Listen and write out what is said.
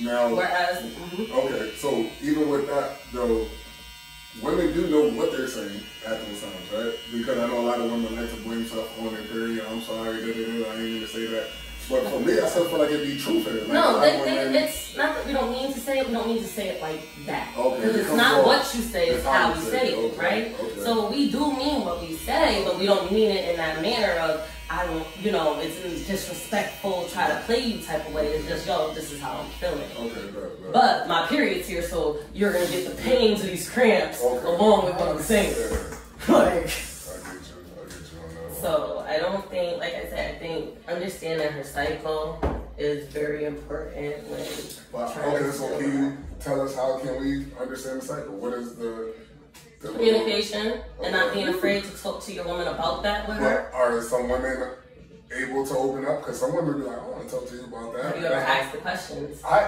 Now, Whereas, okay, so even with that though, women do know what they're saying at those times, right? Because I know a lot of women like to blame stuff on their period. I'm sorry, da, da, da, I ain't to say that. But for me, I still feel like it'd be true for them. Like, no, they, they, it's not that we don't mean to say it. We don't mean to say it like that. Okay, Because it's not what you say; it's It's how you say it, okay, right? okay. So we do mean what we say, but we don't mean it in that manner of I don't, you know, it's in disrespectful, try to play you type of way. It's just yo, this is how I'm feeling. Okay, good, good. But my period's here, so you're gonna get the pains of these cramps Okay. along with what I'm saying. Yeah, like, I get you. I get you on that one. so I don't think, like I said, I think understanding her cycle is very important when trying okay, so can you tell us how can we understand the cycle? What is the communication and not being afraid to talk to your woman about that with her. But are some women able to open up? Because some women be like, I want to talk to you about that. Have you ever asked the questions? I